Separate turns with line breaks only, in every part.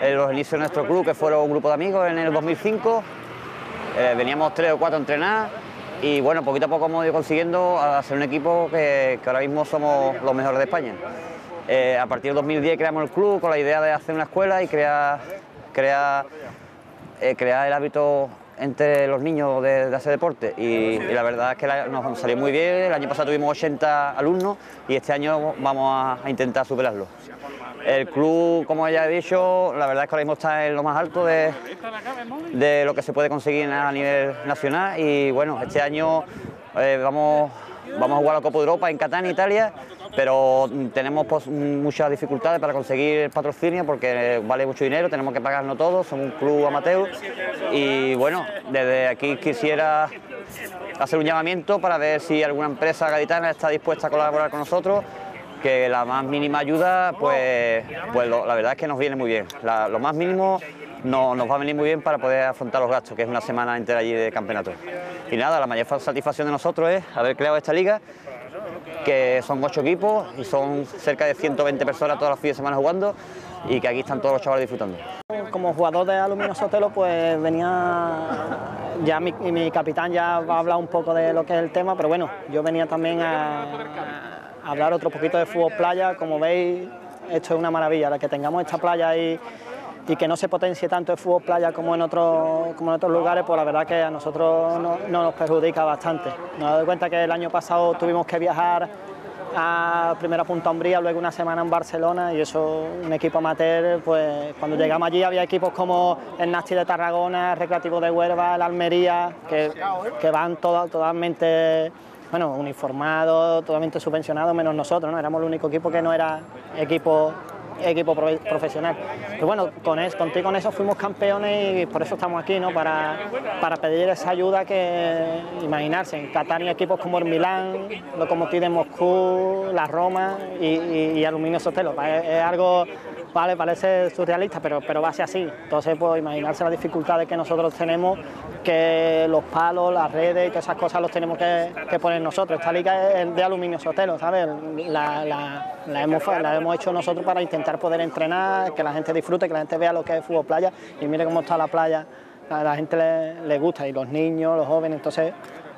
En los de nuestro club, que fueron un grupo de amigos en el 2005, eh, veníamos tres o cuatro a entrenar y bueno, poquito a poco hemos ido consiguiendo hacer un equipo que, ahora mismo somos los mejores de España. Eh, a partir del 2010 creamos el club con la idea de hacer una escuela y crear, crear, eh, crear el hábito entre los niños de, hacer deporte y, la verdad es que nos salió muy bien, el año pasado tuvimos 80 alumnos y este año vamos a intentar superarlo. El club, como ya he dicho, la verdad es que ahora mismo está en lo más alto de, de lo que se puede conseguir a nivel nacional y bueno, este año eh, vamos, vamos a jugar la Copa de Europa en Catania, Italia, pero tenemos pues, muchas dificultades para conseguir patrocinio porque vale mucho dinero, tenemos que pagarnos todo, somos un club amateur y bueno, desde aquí quisiera hacer un llamamiento para ver si alguna empresa gaditana está dispuesta a colaborar con nosotros que la más mínima ayuda, pues, pues la verdad es que nos viene muy bien. lo más mínimo no, nos va a venir muy bien para poder afrontar los gastos, que es una semana entera allí de campeonato. Y nada, la mayor satisfacción de nosotros es haber creado esta liga, que son ocho equipos y son cerca de 120 personas todas las fines de semana jugando y que aquí están todos los chavales disfrutando.
Como jugador de Aluminio Sotelo, pues venía, ya mi, mi capitán ya va a hablar un poco de lo que es el tema, pero bueno, yo venía también a hablar otro poquito de fútbol playa. Como veis, esto es una maravilla, la que tengamos esta playa y, y que no se potencie tanto el fútbol playa como en, otros, como en otros lugares, pues la verdad que a nosotros no, nos perjudica bastante. Nos doy cuenta que el año pasado tuvimos que viajar a primera punta Umbría, luego una semana en Barcelona y eso, un equipo amateur, pues cuando llegamos allí había equipos como el Nasti de Tarragona, el Recreativo de Huelva, el Almería, que, que van totalmente bueno, uniformado, totalmente subvencionado, menos nosotros, ¿no? Éramos el único equipo que no era equipo equipo profesional. Pero bueno, con, eso, contigo con eso fuimos campeones y por eso estamos aquí, ¿no? Para, para pedir esa ayuda que imaginarse. En Catania equipos como el Milán, Lokomotiv de Moscú, la Roma y, Aluminio Sotelo. es algo vale, parece surrealista, pero, pero va a ser así. Entonces, pues imaginarse las dificultades que nosotros tenemos, que los palos, las redes y todas esas cosas los tenemos que, poner nosotros. Esta liga es de aluminio sotelo, ¿sabes? La, hemos, la hemos hecho nosotros para intentar poder entrenar, que la gente disfrute, que la gente vea lo que es fútbol playa y mire cómo está la playa, a la gente le, le gusta, y los niños, los jóvenes, entonces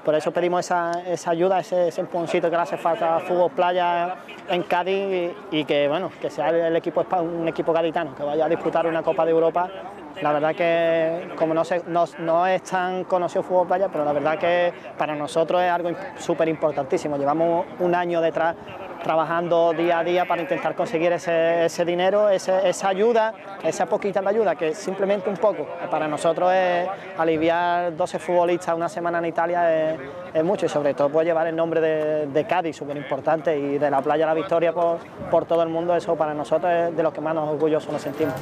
por eso pedimos esa, ayuda, ese, ese empujoncito que le hace falta a Fútbol Playa en Cádiz y, que bueno, que sea el equipo un equipo gaditano, que vaya a disputar una Copa de Europa. La verdad que como no, no, es tan conocido Fútbol Playa, pero la verdad que para nosotros es algo súper importantísimo. Llevamos un año detrás trabajando día a día para intentar conseguir ese, dinero, esa ayuda, esa poquita de ayuda, que simplemente un poco. Para nosotros es aliviar 12 futbolistas una semana en Italia es, mucho y sobre todo puede llevar el nombre de, Cádiz, súper importante, y de la playa La Victoria por, por todo el mundo, eso para nosotros es de lo que más nos orgullosos nos sentimos.